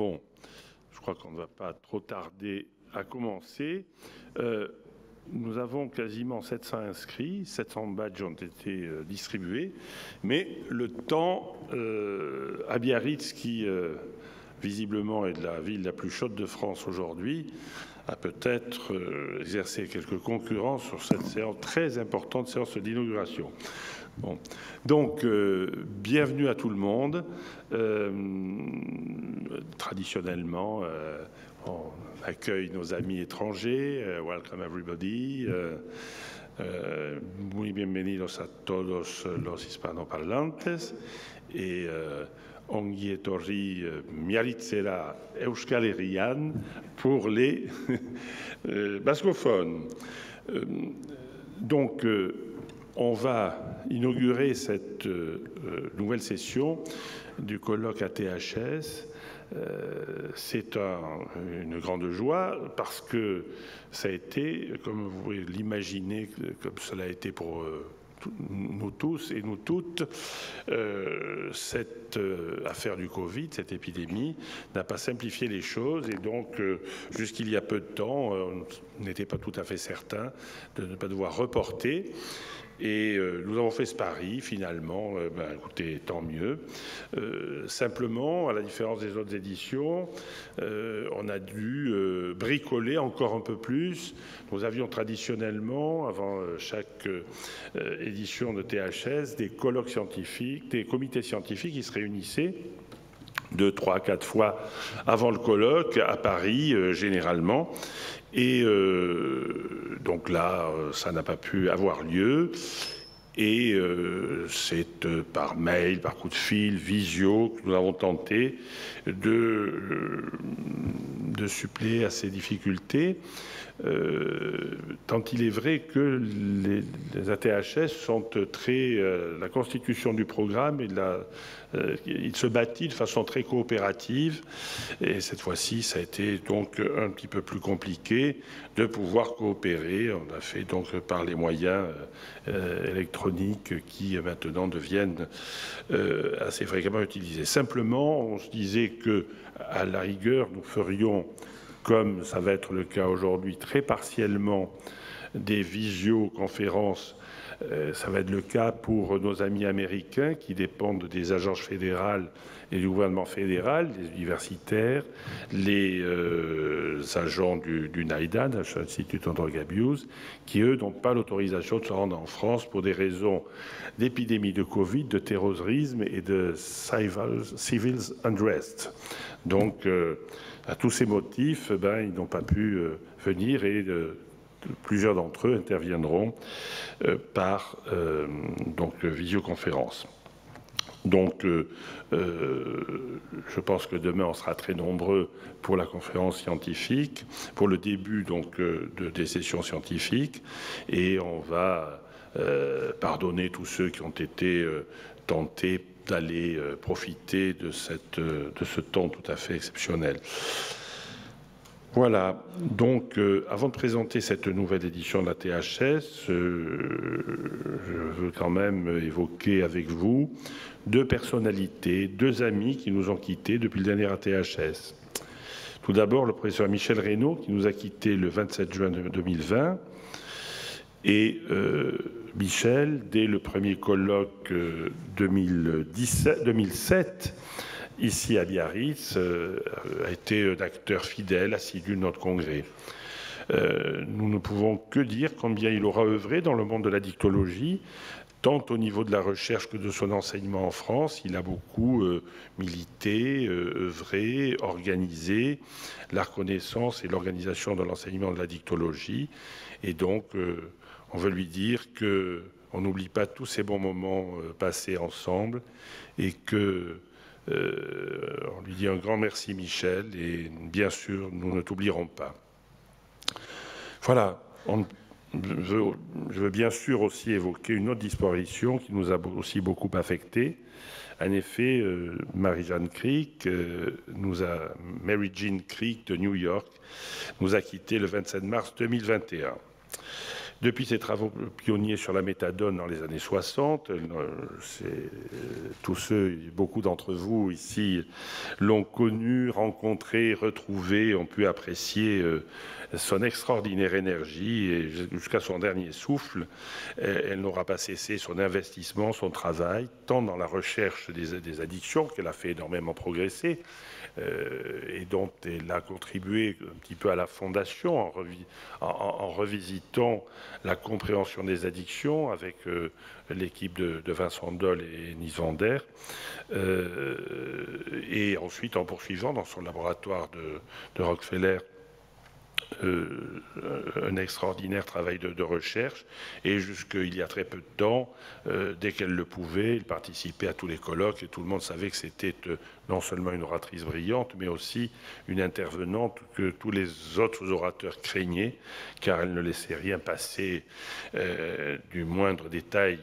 Bon, je crois qu'on ne va pas trop tarder à commencer. Euh, nous avons quasiment 700 inscrits, 700 badges ont été euh, distribués, mais le temps euh, à Biarritz, qui visiblement est la ville la plus chaude de France aujourd'hui, a peut-être exercé quelques concurrences sur cette séance très importante séance d'inauguration. Donc, euh, bienvenue à tout le monde. Euh, traditionnellement, euh, on accueille nos amis étrangers. welcome everybody. muy bienvenidos a todos los hispanoparlantes. Et ongi etorri miaritzera euskal herrian pour les bascophones. donc, on va inaugurer cette euh, nouvelle session du colloque ATHS. Euh, c'est une grande joie parce que ça a été, comme vous pouvez l'imaginer, comme cela a été pour euh, nous tous et nous toutes, cette affaire du Covid, cette épidémie, n'a pas simplifié les choses et donc, jusqu'il y a peu de temps, on n'était pas tout à fait certain de ne pas devoir reporter. Et euh, nous avons fait ce pari, finalement, euh, ben, écoutez, tant mieux. Euh, simplement, à la différence des autres éditions, on a dû bricoler encore un peu plus. Nous avions traditionnellement, avant chaque édition de THS, des colloques scientifiques, des comités scientifiques qui se réunissaient deux, trois, quatre fois avant le colloque à Paris, généralement. Et euh, donc là, euh, ça n'a pas pu avoir lieu. Et euh, c'est par mail, par coup de fil, visio, que nous avons tenté de, de suppléer à ces difficultés. Tant il est vrai que les, ATHS sont très. la constitution du programme et euh, il se bâtit de façon très coopérative. Et cette fois-ci, ça a été donc un petit peu plus compliqué de pouvoir coopérer. On a fait donc par les moyens euh, électroniques qui maintenant deviennent euh, assez fréquemment utilisés. Simplement, on se disait que, à la rigueur, nous ferions, comme ça va être le cas aujourd'hui, très partiellement des visioconférences euh, ça va être le cas pour nos amis américains qui dépendent des agences fédérales et du gouvernement fédéral, les universitaires, les euh, agents du, du NIDA, Institute on Drug Abuse, qui eux n'ont pas l'autorisation de se rendre en France pour des raisons d'épidémie de Covid, de terrorisme et de civil unrest. Donc, euh, à tous ces motifs, ben, ils n'ont pas pu venir et plusieurs d'entre eux interviendront euh, par euh, donc visioconférence. Donc, euh, je pense que demain, on sera très nombreux pour la conférence scientifique, pour le début donc de, des sessions scientifiques, et on va pardonner tous ceux qui ont été tentés d'aller profiter de ce temps tout à fait exceptionnel. Voilà, donc euh, avant de présenter cette nouvelle édition de la THS, euh, je veux quand même évoquer avec vous deux personnalités, deux amis qui nous ont quittés depuis le dernier ATHS. Tout d'abord, le professeur Michel Reynaud, qui nous a quittés le 27 juin 2020. Et euh, Michel, dès le premier colloque 2017, 2007, ici à Biarritz, euh, a été un acteur fidèle, assidu de notre congrès. Euh, nous ne pouvons que dire combien il aura œuvré dans le monde de la dictologie, tant au niveau de la recherche que de son enseignement en France. Il a beaucoup euh, milité, œuvré, organisé la reconnaissance et l'organisation de l'enseignement de la dictologie. Et donc, on veut lui dire que on n'oublie pas tous ces bons moments passés ensemble et que euh, on lui dit un grand merci Michel et bien sûr nous ne t'oublierons pas. Voilà, je, veux, bien sûr aussi évoquer une autre disparition qui nous a aussi beaucoup affecté. En effet, euh, euh, Mary Jean Creek de New York, nous a quittés le 27 mars 2021. Depuis ses travaux pionniers sur la méthadone dans les années 60, tous ceux, beaucoup d'entre vous ici l'ont connu, rencontré, retrouvé, ont pu apprécier son extraordinaire énergie et jusqu'à son dernier souffle, elle n'aura pas cessé son investissement, son travail, tant dans la recherche des, addictions, qu'elle a fait énormément progresser, euh, et dont elle a contribué un petit peu à la fondation en, revisitant la compréhension des addictions avec euh, l'équipe de, Vincent Doll et Nice Vander, euh, et ensuite en poursuivant dans son laboratoire de Rockefeller euh, un extraordinaire travail de, recherche. Et jusqu'il y a très peu de temps, euh, dès qu'elle le pouvait, il participait à tous les colloques et tout le monde savait que c'était euh, non seulement une oratrice brillante, mais aussi une intervenante que tous les autres orateurs craignaient, car elle ne laissait rien passer du moindre détail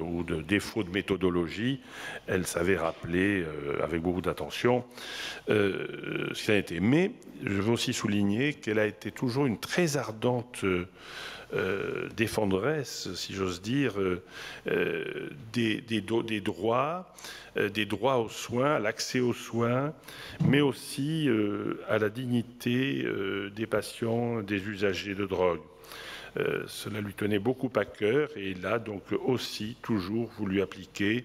ou de défaut de méthodologie. Elle savait rappeler avec beaucoup d'attention ce qui a été. Mais je veux aussi souligner qu'elle a été toujours une très ardente euh, euh, défendresse, si j'ose dire, euh, des, des, droits, des droits aux soins, à l'accès aux soins, mais aussi à la dignité des patients, des usagers de drogue. cela lui tenait beaucoup à cœur et il a donc aussi toujours voulu appliquer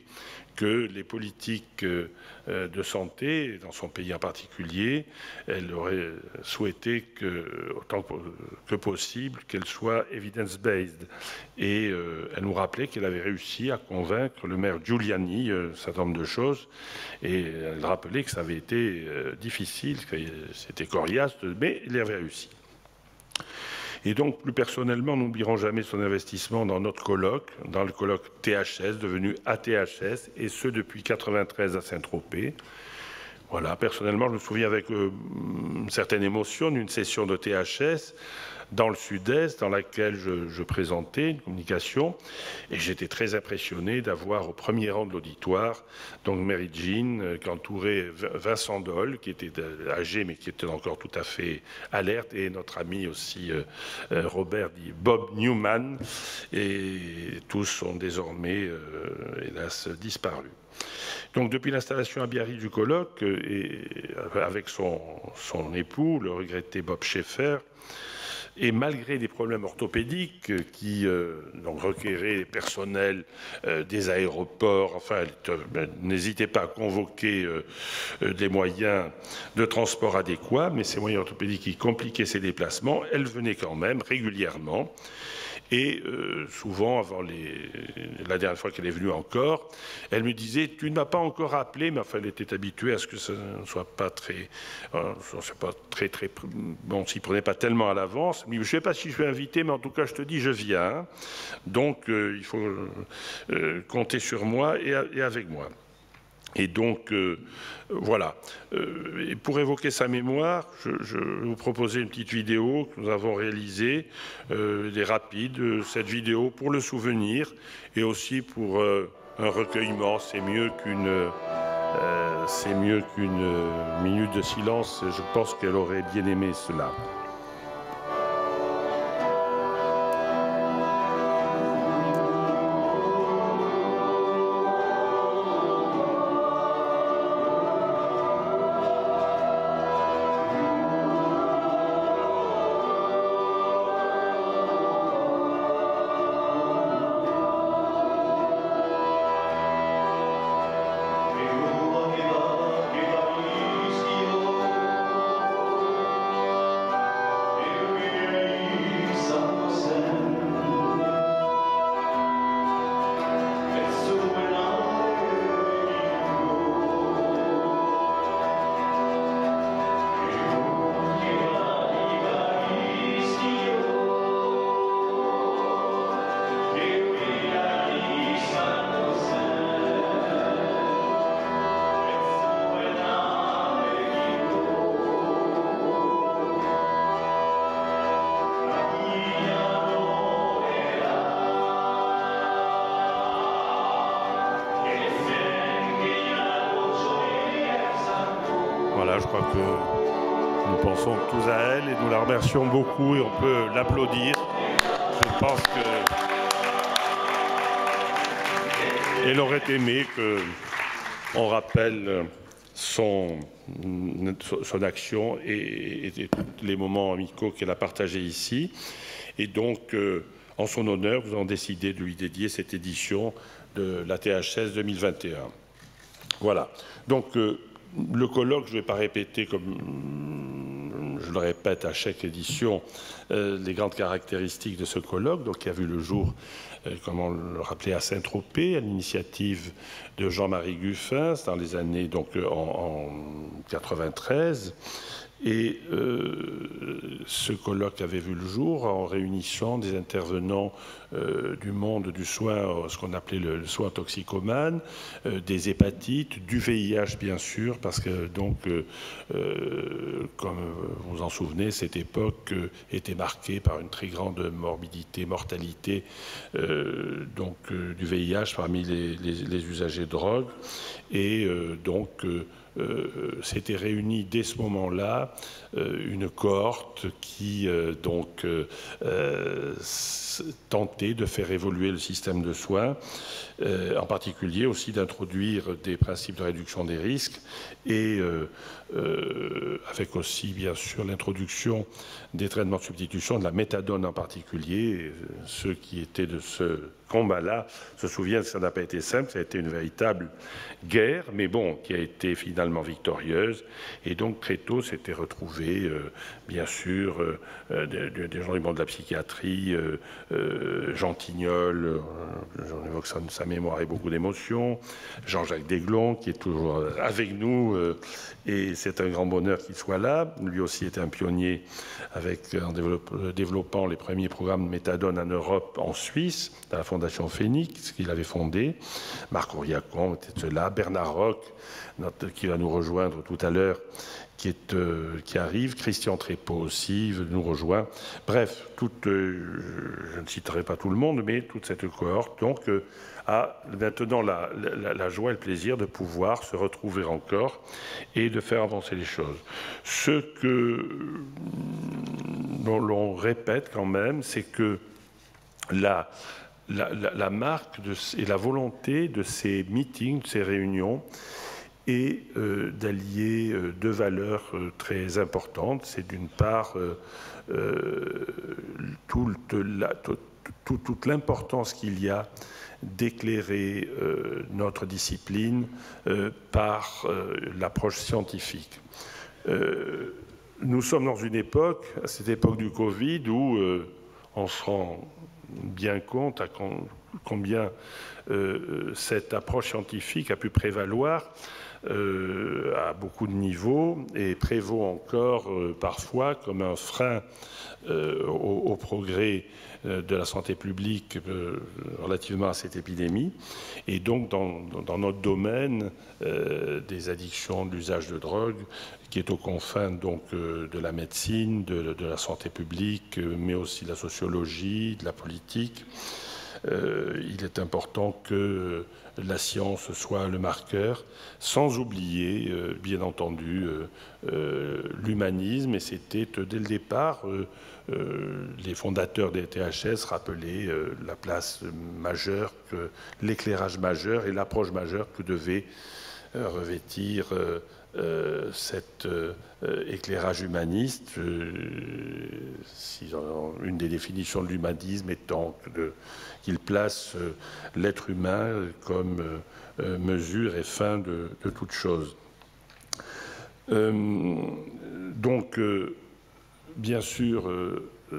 que les politiques euh, euh, de santé, dans son pays en particulier, elle aurait souhaité que, autant que possible, qu'elle soit evidence-based. Et euh, elle nous rappelait qu'elle avait réussi à convaincre le maire Giuliani un certain nombre de choses. Et elle rappelait que ça avait été difficile, que c'était coriace, mais elle avait réussi. Et donc, plus personnellement, n'oublierons jamais son investissement dans notre colloque, dans le colloque THS, devenu ATHS, et ce depuis 93 à Saint-Tropez. Voilà, personnellement, je me souviens avec euh, une certaine émotion d'une session de THS dans le sud-est, dans laquelle je, présentais une communication. Et j'étais très impressionné d'avoir au premier rang de l'auditoire, donc Mary Jean, euh, qui entourait Vincent Doll, qui était âgé, mais qui était encore tout à fait alerte, et notre ami aussi euh, euh, Robert dit Bob Newman. Et tous sont désormais, hélas, disparus. Donc depuis l'installation à Biarritz du colloque, avec son, son époux, le regretté Bob Schaeffer, et malgré des problèmes orthopédiques qui euh, requéraient les personnels euh, des aéroports, enfin, n'hésitez pas à convoquer euh, des moyens de transport adéquats, mais ces moyens orthopédiques qui compliquaient ses déplacements, elle venait quand même régulièrement. Et euh, souvent, avant les, la dernière fois qu'elle est venue encore, elle me disait Tu ne m'as pas encore appelé, mais enfin, elle était habituée à ce que ça ne soit pas très. Euh, pas très, s'y prenait pas tellement à l'avance. Je ne sais pas si je suis invité, mais en tout cas, je te dis Je viens. Donc, euh, il faut compter sur moi et avec moi. Et donc, euh, voilà. Euh, pour évoquer sa mémoire, je, vais vous proposer une petite vidéo que nous avons réalisée, euh, des rapides, cette vidéo pour le souvenir et aussi pour un recueillement. C'est mieux qu'une minute de silence. Je pense qu'elle aurait bien aimé cela. Remercions beaucoup et on peut l'applaudir. Je pense qu'elle aurait aimé qu'on rappelle son, son action et, tous les moments amicaux qu'elle a partagés ici. Et donc, euh, en son honneur, vous avons décidé de lui dédier cette édition de la THS 2021. Voilà. Donc, euh, le colloque, je ne vais pas répéter comme je le répète à chaque édition, euh, les grandes caractéristiques de ce colloque, donc qui a vu le jour, euh, comme on le rappelait, à Saint-Tropez, à l'initiative de Jean-Marie Guffin, dans les années donc en, en 93. Et euh, ce colloque avait vu le jour en réunissant des intervenants euh, du monde du soin, ce qu'on appelait le, soin toxicomane, euh, des hépatites, du VIH bien sûr, parce que donc, comme vous vous en souvenez, cette époque était marquée par une très grande morbidité, mortalité donc du VIH parmi les, les usagers de drogue, et donc euh, s'était réunie dès ce moment-là euh, une cohorte qui euh, donc tentait de faire évoluer le système de soins, en particulier aussi d'introduire des principes de réduction des risques et avec aussi bien sûr l'introduction des traitements de substitution, de la méthadone en particulier. Ceux qui étaient de ce combat-là se souviennent que ça n'a pas été simple, ça a été une véritable guerre, mais bon, qui a été finalement victorieuse. Et donc très tôt s'étaient retrouvés, euh, bien sûr, euh, euh, des, gens du monde de la psychiatrie, Jean Tignol, j'en évoque sa, mémoire et beaucoup d'émotions, Jean-Jacques Desglon, qui est toujours avec nous, et c'est un grand bonheur qu'il soit là. Lui aussi était un pionnier avec, en développant les premiers programmes de méthadone en Europe, en Suisse, dans la Fondation Phoenix, qu'il avait fondée. Marc Auriacon là, Bernard Roch, qui va nous rejoindre tout à l'heure, qui, euh, arrive, Christian Trépeau aussi nous rejoint. Bref, euh, je ne citerai pas tout le monde, mais toute cette cohorte donc, euh, a maintenant la, joie et le plaisir de pouvoir se retrouver encore et de faire avancer les choses. Ce que l'on répète quand même, c'est que la, la, marque de, et la volonté de ces meetings, de ces réunions, est euh, d'allier euh, deux valeurs euh, très importantes. C'est d'une part toute l'importance qu'il y a d'éclairer notre discipline par l'approche scientifique. nous sommes dans une époque, à cette époque du Covid, où on se rend bien compte à combien euh, cette approche scientifique a pu prévaloir euh, à beaucoup de niveaux et prévaut encore euh, parfois comme un frein au, progrès de la santé publique relativement à cette épidémie. Et donc dans, notre domaine des addictions, de l'usage de drogue, qui est aux confins donc de la médecine, de, de, la santé publique, mais aussi de la sociologie, de la politique. Euh, il est important que la science soit le marqueur, sans oublier, euh, bien entendu, euh, l'humanisme. Et c'était dès le départ, les fondateurs des THS rappelaient la place majeure, l'éclairage majeur et l'approche majeure que devait revêtir cet éclairage humaniste, une des définitions de l'humanisme étant qu'il place l'être humain comme mesure et fin de, toute chose. donc, bien sûr,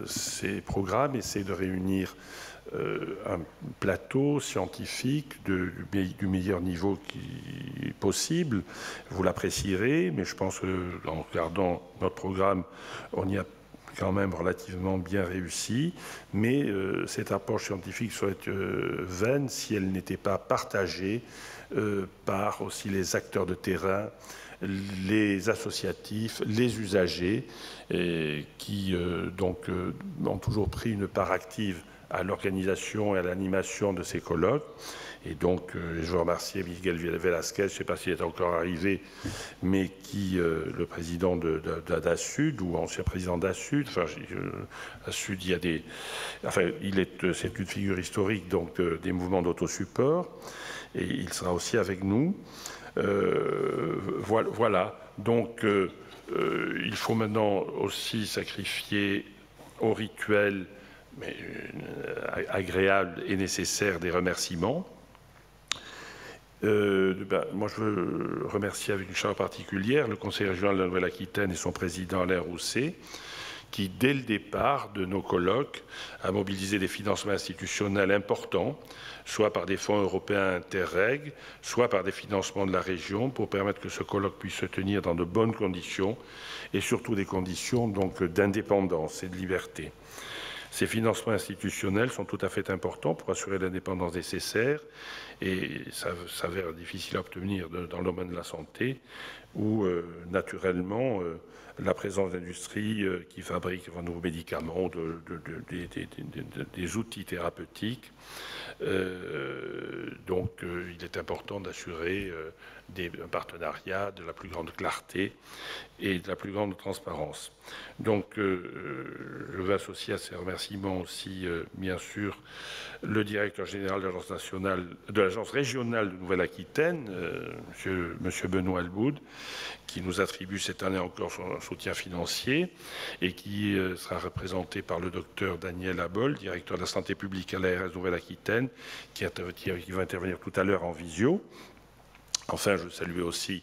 ces programmes essaient de réunir euh, un plateau scientifique du meilleur niveau possible. Vous l'apprécierez, mais je pense qu'en regardant notre programme, on y a quand même relativement bien réussi, mais euh, cette approche scientifique serait euh, vaine si elle n'était pas partagée par aussi les acteurs de terrain, les associatifs, les usagers, qui ont toujours pris une part active à l'organisation et à l'animation de ces colloques. Et donc, euh, je veux remercier Miguel Velasquez, je ne sais pas s'il est encore arrivé, mais qui, euh, le président de, d'ASUD, ou ancien président d'ASUD, enfin, ASUD, il y a des. Enfin, il est, c'est une figure historique donc, des mouvements d'autosupport, et il sera aussi avec nous. voilà. Donc, il faut maintenant aussi sacrifier au rituel agréable et nécessaire des remerciements. Euh, ben, moi, je veux remercier avec une chaleur particulière le Conseil régional de la Nouvelle-Aquitaine et son président Alain Rousset, qui, dès le départ de nos colloques, a mobilisé des financements institutionnels importants, soit par des fonds européens interreg, soit par des financements de la région, pour permettre que ce colloque puisse se tenir dans de bonnes conditions et surtout des conditions d'indépendance et de liberté. Ces financements institutionnels sont tout à fait importants pour assurer l'indépendance nécessaire et ça s'avère difficile à obtenir dans le domaine de la santé où, euh, naturellement, euh, la présence d'industries euh, qui fabriquent de nouveaux médicaments, des outils thérapeutiques. donc, il est important d'assurer des, un partenariat de la plus grande clarté et de la plus grande transparence. Donc, euh, je veux associer à ces remerciements aussi, euh, bien sûr, le directeur général de l'agence régionale de Nouvelle-Aquitaine, euh, monsieur, monsieur, Benoît Alboud, qui nous attribue cette année encore son soutien financier et qui sera représenté par le docteur Daniel Abol, directeur de la santé publique à l'ARS Nouvelle-Aquitaine, qui, qui va intervenir tout à l'heure en visio. Enfin, je salue aussi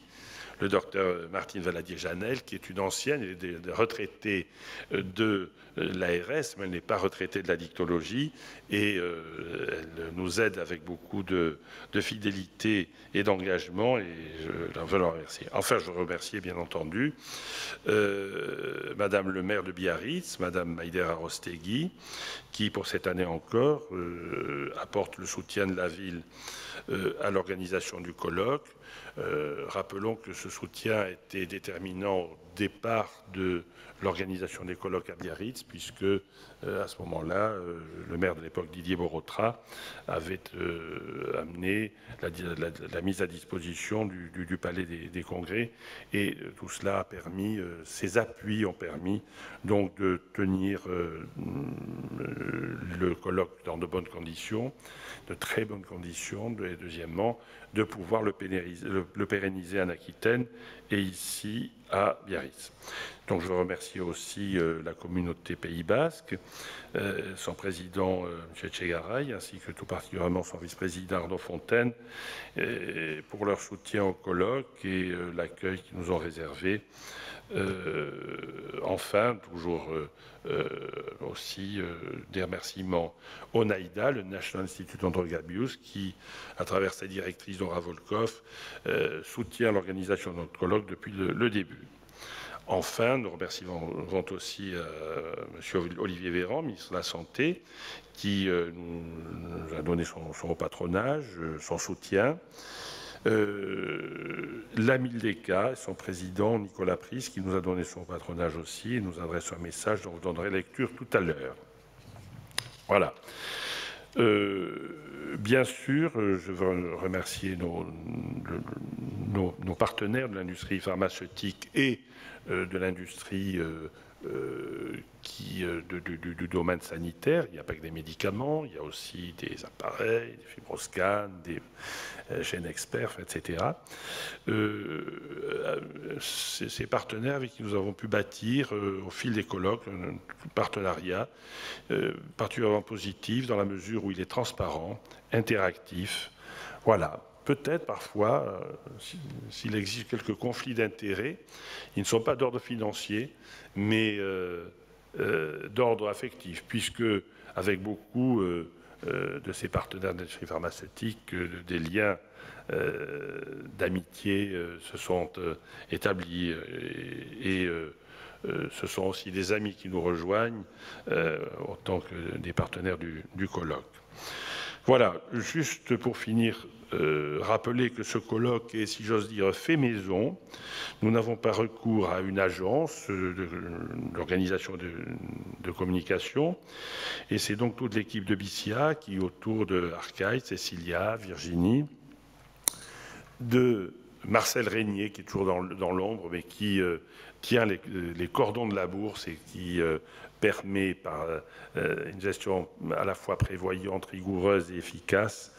le docteur Martine Valadier-Janel, qui est une ancienne et retraitée de l'ARS, mais elle n'est pas retraitée de la dictologie, et euh, elle nous aide avec beaucoup de, fidélité et d'engagement, et je veux la remercier. Enfin, je remercie bien entendu euh, Madame le maire de Biarritz, Madame Maïdera Rostegui, qui, pour cette année encore, euh, apporte le soutien de la ville à l'organisation du colloque, rappelons que ce soutien était déterminant départ de l'organisation des colloques à Biarritz, puisque euh, à ce moment-là, euh, le maire de l'époque, Didier Borotra, avait amené la, mise à disposition du, palais des, congrès, et tout cela a permis, ces appuis ont permis donc de tenir le colloque dans de bonnes conditions, de très bonnes conditions, et deuxièmement, de pouvoir le pérenniser, le, pérenniser en Aquitaine. Et ici à Biarritz. Donc je remercie aussi euh, la communauté Pays Basque, euh, son président euh, M. Tchegaray, ainsi que tout particulièrement son vice-président Arnaud Fontaine, pour leur soutien au colloque et l'accueil qu'ils nous ont réservé. enfin, toujours aussi des remerciements au NAIDA, le National Institute Drug Abuse, qui, à travers sa directrice Dora Volkov, soutient l'organisation de notre colloque depuis le début. Enfin, nous remercions aussi euh, M. Olivier Véran, ministre de la Santé, qui euh, nous a donné son, patronage, euh, son soutien. Euh, la Mildeka, son président Nicolas Pris, qui nous a donné son patronage aussi, et nous adresse un message dont vous donnerez lecture tout à l'heure. Voilà. bien sûr, je veux remercier nos, partenaires de l'industrie pharmaceutique et de l'industrie euh, euh, qui, du, domaine sanitaire. Il n'y a pas que des médicaments, il y a aussi des appareils, des fibroscans, des chaînes experts, etc. ces partenaires avec qui nous avons pu bâtir au fil des colloques un partenariat particulièrement positif dans la mesure où il est transparent, interactif. Voilà, peut-être parfois, euh, s'il existe quelques conflits d'intérêts, ils ne sont pas d'ordre financier, mais euh, euh, d'ordre affectif, puisque avec beaucoup de ces partenaires d'industrie pharmaceutique, des liens d'amitié se sont établis et, ce sont aussi des amis qui nous rejoignent autant que des partenaires du colloque. Voilà, juste pour finir euh, rappeler que ce colloque est, si j'ose dire, fait maison. Nous n'avons pas recours à une agence d'organisation de, communication. Et c'est donc toute l'équipe de BCA qui, autour de Arcaï, Cécilia, Virginie, de Marcel Régnier, qui est toujours dans, l'ombre, mais qui euh, tient les, cordons de la bourse et qui euh, permet, par euh, une gestion à la fois prévoyante, rigoureuse et efficace,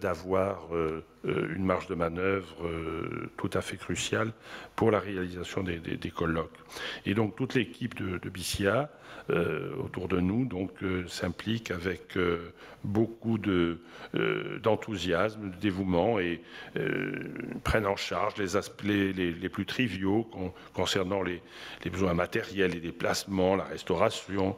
d'avoir une marge de manœuvre tout à fait cruciale pour la réalisation des, colloques. Et donc toute l'équipe de, BCA euh, autour de nous, donc euh, s'impliquent avec euh, beaucoup d'enthousiasme, de, dévouement et prennent en charge les aspects les, plus triviaux concernant les, les, besoins matériels et des placements, la restauration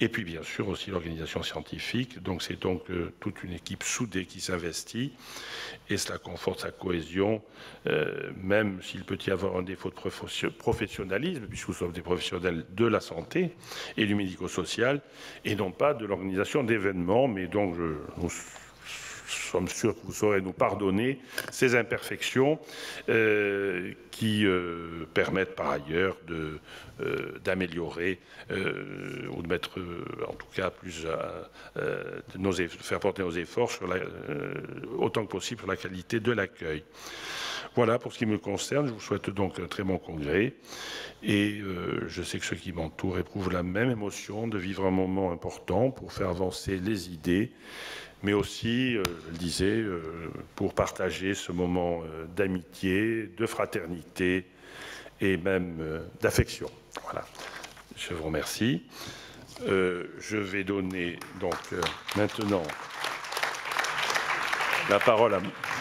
et puis bien sûr aussi l'organisation scientifique. Donc c'est donc euh, toute une équipe soudée qui s'investit et cela conforte sa cohésion, euh, même s'il peut y avoir un défaut de professionnalisme, puisque nous sommes des professionnels de la santé et du médico-social, et non pas de l'organisation d'événements, mais donc sommes sûrs que vous saurez nous pardonner ces imperfections euh, qui euh, permettent par ailleurs euh, d'améliorer ou de mettre en tout cas plus nos, faire porter nos efforts autant que possible sur la qualité de l'accueil. Voilà pour ce qui me concerne. Je vous souhaite donc un très bon congrès. Et je sais que ceux qui m'entourent éprouvent la même émotion de vivre un moment important pour faire avancer les idées mais aussi, euh, je le disais, euh, pour partager ce moment euh, d'amitié, de fraternité et même d'affection. Voilà. Je vous remercie. je vais donner donc maintenant la parole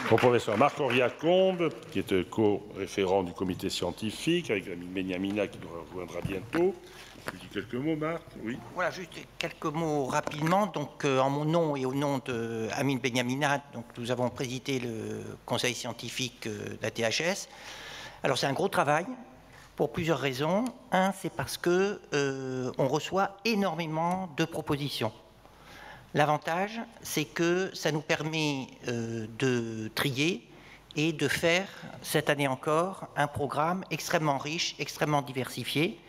au professeur Marc-Auria Combe, qui est co-référent du comité scientifique, avec Rémi Benyamina qui nous rejoindra bientôt. Je dis quelques mots, Marc Oui. Voilà, juste quelques mots rapidement. Donc, euh, en mon nom et au nom de Amine Benyaminat, donc nous avons présidé le conseil scientifique euh, d'ATHS. Alors, c'est un gros travail pour plusieurs raisons. Un, c'est parce que euh, on reçoit énormément de propositions. L'avantage, c'est que ça nous permet de trier et de faire, cette année encore, un programme extrêmement riche, extrêmement diversifié,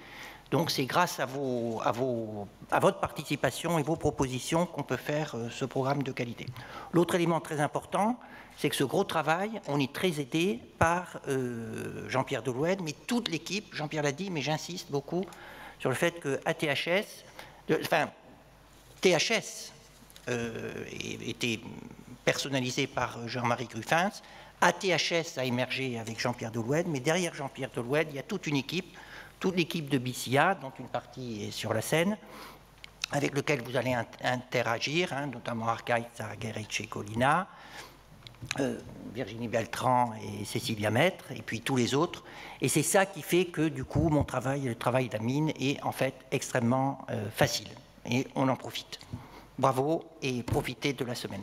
donc c'est grâce à, votre participation et vos propositions qu'on peut faire euh, ce programme de qualité. L'autre élément très important, c'est que ce gros travail, on est très aidé par euh, Jean-Pierre Deloued, mais toute l'équipe, Jean-Pierre l'a dit, mais j'insiste beaucoup sur le fait que ATHS, enfin, THS euh, était personnalisé par Jean-Marie Gruffins, ATHS a émergé avec Jean-Pierre Deloued, mais derrière Jean-Pierre Deloued, il y a toute une équipe toute l'équipe de BCA, dont une partie est sur la scène, avec lequel vous allez interagir, hein, notamment Arcaï Zaraguerre et Colina, euh, Virginie Beltran et Cécilia Maître, et puis tous les autres. Et c'est ça qui fait que, du coup, mon travail, le travail d'Amine, est en fait extrêmement euh, facile. Et on en profite. Bravo et profitez de la semaine.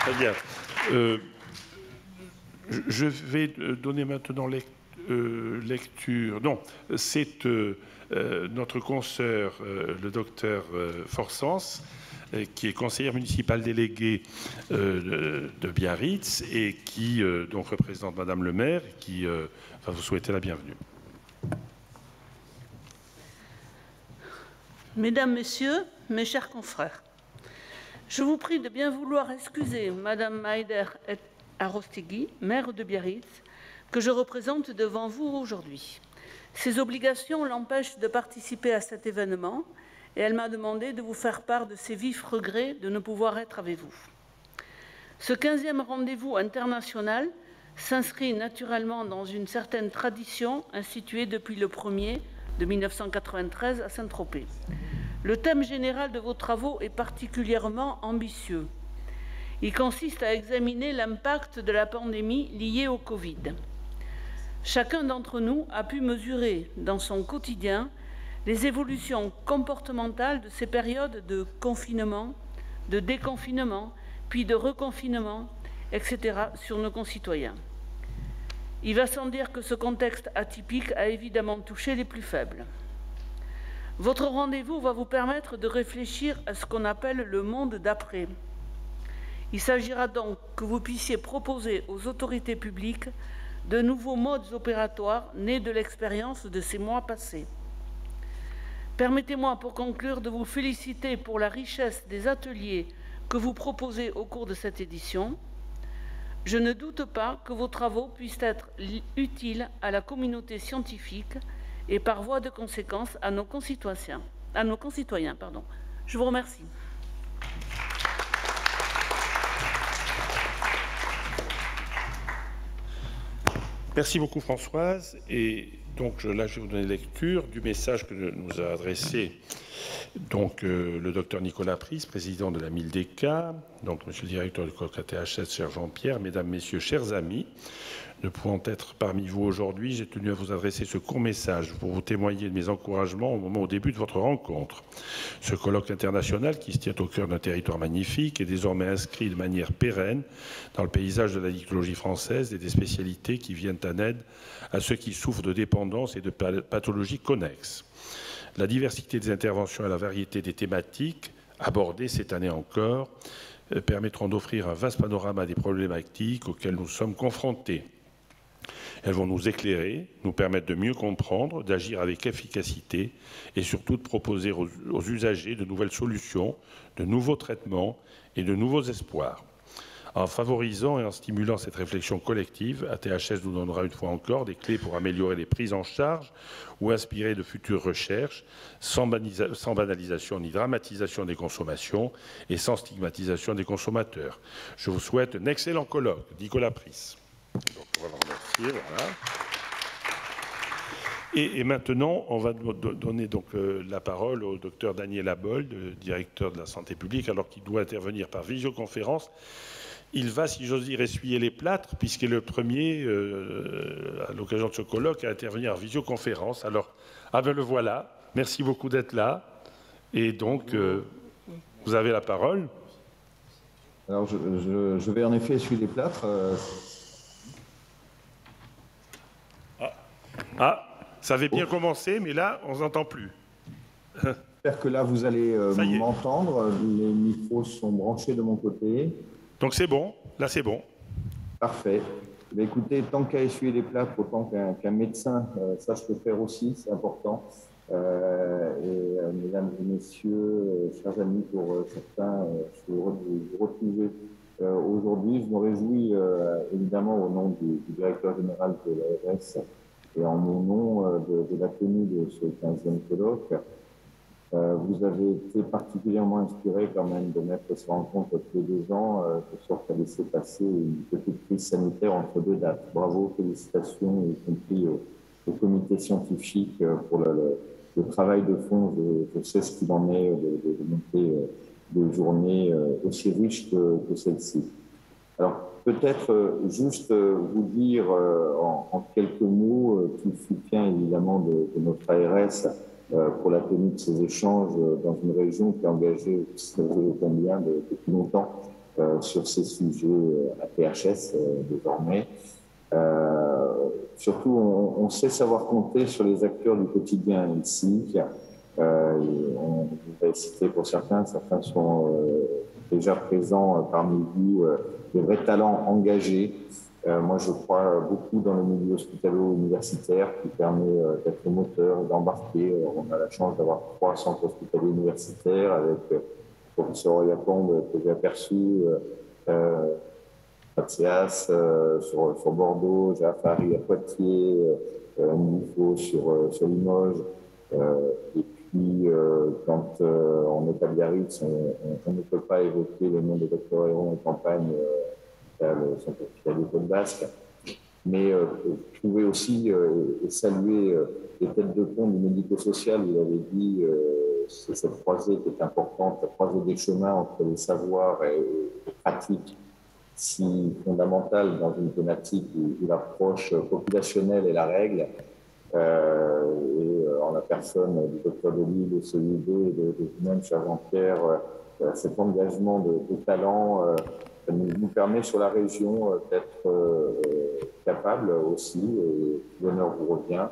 Très bien. Euh, je vais donner maintenant euh, lecture. Non, c'est euh, euh, notre consoeur, le docteur Forsens, qui est conseillère municipale déléguée de Biarritz et qui donc représente Madame le maire, qui va vous souhaiter la bienvenue. Mesdames, Messieurs, mes chers confrères, je vous prie de bien vouloir excuser Madame Maider et Arostegui, maire de Biarritz, que je représente devant vous aujourd'hui. Ses obligations l'empêchent de participer à cet événement et elle m'a demandé de vous faire part de ses vifs regrets de ne pouvoir être avec vous. Ce 15e rendez-vous international s'inscrit naturellement dans une certaine tradition instituée depuis le premier de 1993 à Saint-Tropez. Le thème général de vos travaux est particulièrement ambitieux. Il consiste à examiner l'impact de la pandémie liée au Covid. Chacun d'entre nous a pu mesurer dans son quotidien les évolutions comportementales de ces périodes de confinement, de déconfinement, puis de reconfinement, etc., sur nos concitoyens. Il va sans dire que ce contexte atypique a évidemment touché les plus faibles. Votre rendez-vous va vous permettre de réfléchir à ce qu'on appelle le monde d'après. Il s'agira donc que vous puissiez proposer aux autorités publiques de nouveaux modes opératoires nés de l'expérience de ces mois passés. Permettez-moi pour conclure de vous féliciter pour la richesse des ateliers que vous proposez au cours de cette édition. Je ne doute pas que vos travaux puissent être utiles à la communauté scientifique et par voie de conséquence à nos concitoyens. Je vous remercie. Merci beaucoup Françoise. Et donc là, je vais vous donner lecture du message que nous a adressé donc euh, le docteur Nicolas Pris, président de la MILDECA, donc monsieur le directeur du colloque ATHS, cher Jean-Pierre, mesdames, messieurs, chers amis, ne pouvant être parmi vous aujourd'hui, j'ai tenu à vous adresser ce court message pour vous témoigner de mes encouragements au moment au début de votre rencontre. Ce colloque international qui se tient au cœur d'un territoire magnifique est désormais inscrit de manière pérenne dans le paysage de la dictologie française et des spécialités qui viennent en aide à ceux qui souffrent de dépendance et de pathologies connexes. La diversité des interventions et la variété des thématiques abordées cette année encore euh, permettront d'offrir un vaste panorama des problématiques auxquelles nous sommes confrontés. Elles vont nous éclairer, nous permettre de mieux comprendre, d'agir avec efficacité et surtout de proposer aux, usagers de nouvelles solutions, de nouveaux traitements et de nouveaux espoirs. En favorisant et en stimulant cette réflexion collective, ATHS nous donnera une fois encore des clés pour améliorer les prises en charge ou inspirer de futures recherches, sans, banalisation ni dramatisation des consommations et sans stigmatisation des consommateurs. Je vous souhaite un excellent colloque. Nicolas Pris. Et, maintenant, on va donner donc euh, la parole au docteur Daniel Abold, directeur de la santé publique, alors qu'il doit intervenir par visioconférence il va, si j'ose dire, essuyer les plâtres, puisqu'il est le premier, euh, à l'occasion de ce colloque, à intervenir en visioconférence. Alors, ah ben le voilà. Merci beaucoup d'être là. Et donc, euh, vous avez la parole. Alors, je, vais en effet essuyer les plâtres. Euh. Ah. ça avait bien oh. commencé, mais là, on ne s'entend plus. J'espère que là, vous allez m'entendre. Les micros sont branchés de mon côté. Donc c'est bon, là c'est bon. Parfait. Mais écoutez, tant qu'à essuyer les plats, autant qu'un médecin euh, sache le faire aussi, c'est important. Euh, et euh, mesdames et messieurs, chers amis, pour certains, je suis heureux de vous retrouver aujourd'hui. Je me réjouis évidemment au nom du, directeur général de l'ARS et en mon nom de, de la tenue de ce 15e colloque. Euh, vous avez été particulièrement inspiré quand même de mettre ces rencontres tous les deux ans, euh, de sorte à laisser passer une petite crise sanitaire entre deux dates. Bravo, félicitations, y compris au, comité scientifique euh, pour le, le, travail de fond. Je, je sais ce qu'il en est de, de, de monter euh, des journées aussi riches que, que celle-ci. Alors, peut-être juste vous dire en, en, quelques mots tout le soutien évidemment de, notre ARS euh, pour la tenue de ces échanges dans une région qui est engagée, vous bien, depuis longtemps euh, sur ces sujets à PHS désormais. Euh, surtout, on, sait savoir compter sur les acteurs du quotidien ici. Euh, on va citer pour certains, certains sont déjà présents parmi vous, des vrais talents engagés euh, moi, je crois beaucoup dans le milieu hospitalo-universitaire qui permet euh, d'être moteur, d'embarquer. Euh, on a la chance d'avoir trois centres hospitaliers universitaires avec le professeur Yapombe que j'ai aperçu, euh, Mathias sur, sur, Bordeaux, Jaffari à Poitiers, euh, sur, sur Limoges. et puis, quand on est à Biarritz, on, on, ne peut pas évoquer le nom de Dr Héron et Campagne le centre hospitalier Côte Basque. Mais euh, je pouvais aussi euh, saluer euh, les têtes de pont du médico-social. Vous avez dit c'est cette croisée qui est importante, la croisée des chemins entre les savoirs et les pratiques si fondamentale dans une thématique où, l'approche populationnelle est la règle. Euh, et en la personne du docteur Delis, de CID et de, de vous-même, cher Jean-Pierre, cet engagement de, de talent ça nous, permet sur la région euh, d'être euh, capable aussi, et l'honneur vous revient,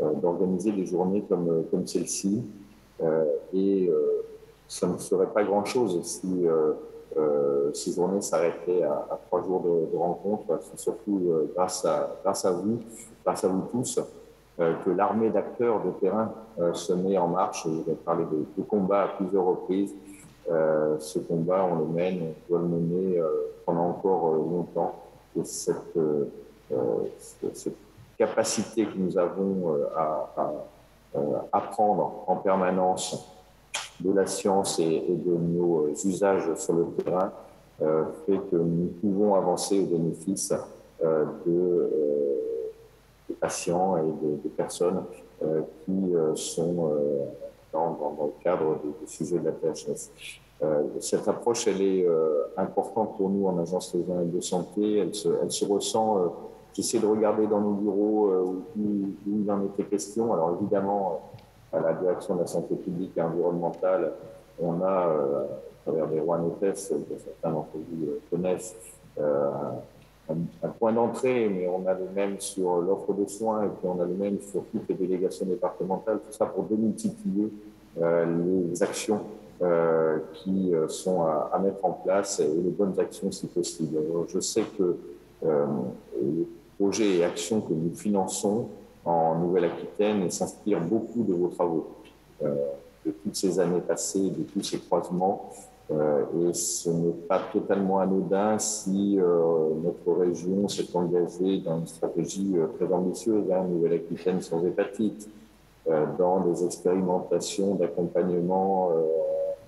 euh, d'organiser des journées comme, comme celle-ci. et ça ne serait pas grand-chose si ces journées s'arrêtaient à, trois jours de, de rencontre. C'est surtout grâce, à, grâce à vous, grâce à vous tous, que l'armée d'acteurs de terrain se met en marche. Je vais parler de, de combat à plusieurs reprises. Euh, ce combat, on le mène, on doit le mener euh, pendant encore euh, longtemps. Et cette, cette, capacité que nous avons à, à apprendre en permanence de la science et, de nos usages sur le terrain fait que nous pouvons avancer au bénéfice de, et des personnes qui sont dans, le cadre du, sujet de la PHS. Euh, cette approche, elle est euh, importante pour nous en agence régionale de santé. Elle se, ressent. Euh, j'essaie de regarder dans nos bureaux où, il en était question. Alors évidemment, à la direction de la santé publique et environnementale, on a, à travers des rois que certains d'entre vous connaissent, un, point d'entrée, mais on a le même sur l'offre de soins et puis on a le même sur toutes les délégations départementales, tout ça pour démultiplier euh, les actions euh, qui euh, sont à, mettre en place et les bonnes actions si possible. Je sais que les projets et actions que nous finançons en Nouvelle-Aquitaine s'inspirent beaucoup de vos travaux, de toutes ces années passées, de tous ces croisements. Euh, et ce n'est pas totalement anodin si euh, notre région s'est engagée dans une stratégie euh, très ambitieuse, hein, Nouvelle-Aquitaine sans hépatite, dans des expérimentations d'accompagnement,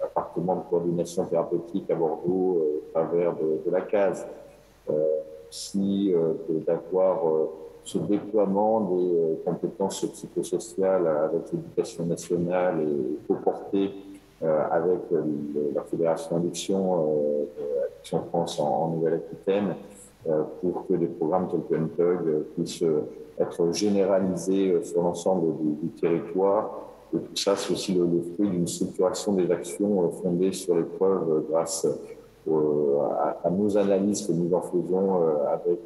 appartement de coordination thérapeutique à Bordeaux au travers de, de la case. si d'avoir ce déploiement des compétences psychosociales avec l'éducation nationale et co-porter euh, avec la Fédération Addiction, euh, Addiction France en, Nouvelle-Aquitaine, euh, pour que des programmes tels que puissent être généralisés sur l'ensemble du, territoire. Et tout ça, c'est aussi le, fruit d'une structuration des actions fondées sur les preuves grâce à, nos analyses que nous en faisons avec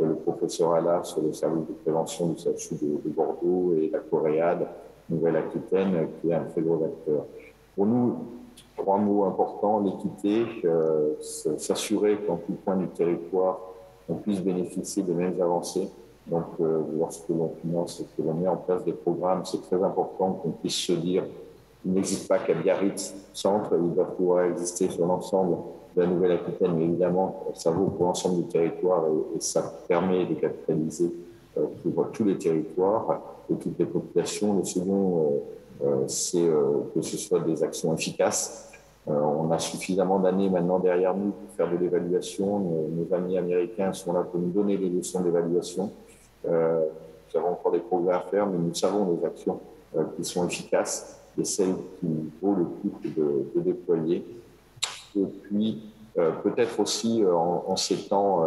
le professeur Allard sur le service de prévention du CHU de, de Bordeaux et la Coréade Nouvelle-Aquitaine, qui est un très gros acteur. Pour nous, trois mots importants, l'équité, euh, s'assurer qu'en tout point du territoire, on puisse bénéficier des mêmes avancées. Donc, euh, lorsque l'on finance et que l'on met en place des programmes, c'est très important qu'on puisse se dire, il n'existe pas qu'à Biarritz Centre, il doit pouvoir exister sur l'ensemble de la Nouvelle-Aquitaine, mais évidemment, ça vaut pour l'ensemble du territoire et, ça permet de capitaliser euh, tous les territoires et toutes les populations. Le second euh, c'est euh, que ce soit des actions efficaces. Euh, on a suffisamment d'années maintenant derrière nous pour faire de l'évaluation. Nos, amis américains sont là pour nous donner les leçons d'évaluation. nous avons encore des progrès à faire, mais nous savons les actions qui sont efficaces et celles qui vaut le coup de, déployer. Et puis, peut-être aussi en, en, ces temps,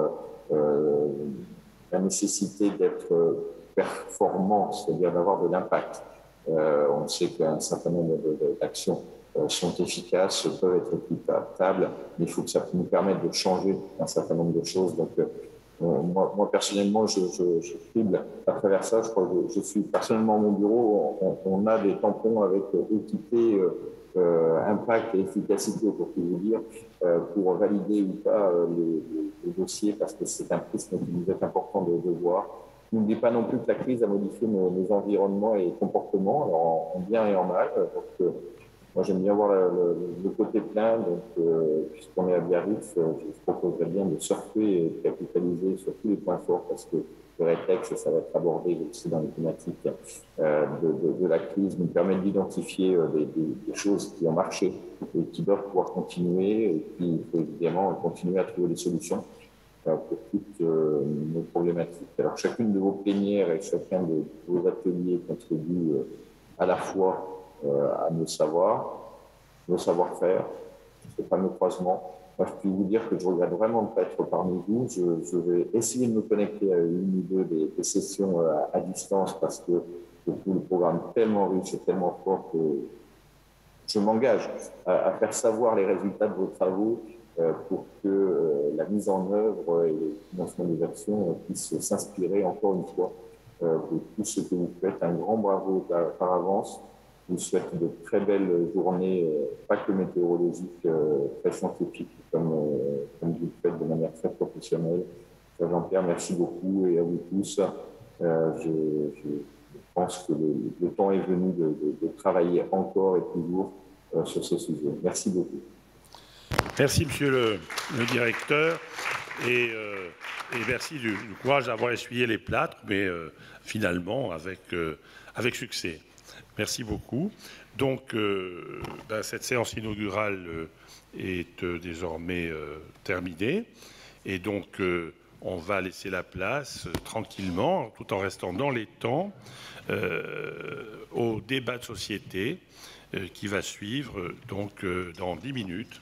la nécessité d'être performant, c'est-à-dire d'avoir de l'impact. Euh, on sait qu'un certain nombre d'actions euh, sont efficaces, peuvent être équitables, mais il faut que ça nous permette de changer un certain nombre de choses. Donc, euh, moi, moi, personnellement, je, je, je crible à travers ça. Je crois que je, suis personnellement mon bureau. On, a des tampons avec équité, euh, impact et efficacité, pour tout vous dire, euh, pour valider ou pas les, les, dossiers, parce que c'est un prisme qui nous est important de, de voir. N'oublie pas non plus que la crise a modifié nos, environnements et comportements, en, bien et en mal. Donc, euh, moi, j'aime bien voir le, côté plein. Donc, euh, puisqu'on est à Biarritz, euh, je proposerais bien de surfer et de capitaliser sur tous les points forts parce que le rétexte, ça va être abordé aussi dans les thématiques de, la crise, nous permet d'identifier des, choses qui ont marché et qui doivent pouvoir continuer. Et puis, il faut évidemment continuer à trouver des solutions pour toutes euh, nos problématiques. Alors chacune de vos plénières et chacun de vos ateliers contribue euh, à la fois euh, à nos savoirs, nos savoir-faire, ces fameux croisements. Moi, je peux vous dire que je regrette vraiment de ne pas être parmi vous. Je, vais essayer de me connecter à une ou deux des, sessions à, distance parce que le programme tellement riche et tellement fort que je m'engage à, faire savoir les résultats de vos travaux pour que euh, la mise en œuvre et le financement des actions puissent s'inspirer encore une fois de tout ce que vous faites. Un grand bravo par avance. vous souhaite de très belles journées, pas que météorologiques, très scientifiques, comme, vous le faites de manière très professionnelle. Jean-Pierre, merci beaucoup et à vous tous. je, pense que le, temps est venu de, travailler encore et toujours sur ce sujet. Merci beaucoup. Merci, monsieur le, directeur. Et, merci du, courage d'avoir essuyé les plâtres, mais finalement avec, avec succès. Merci beaucoup. Donc, euh, ben, cette séance inaugurale euh, est euh, désormais terminée. Et donc, on va laisser la place tranquillement, tout en restant dans les temps, au débat de société qui va suivre donc dans dix minutes.